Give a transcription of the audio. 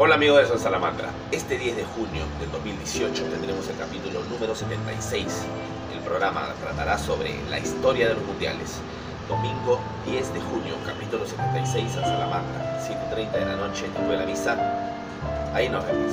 Hola amigos de San Salamandra. Este 10 de junio del 2018 tendremos el capítulo número 76. El programa tratará sobre la historia de los mundiales. Domingo 10 de junio, capítulo 76 San Salamandra, 7.30 de la noche, después de la misa. Ahí nos vemos.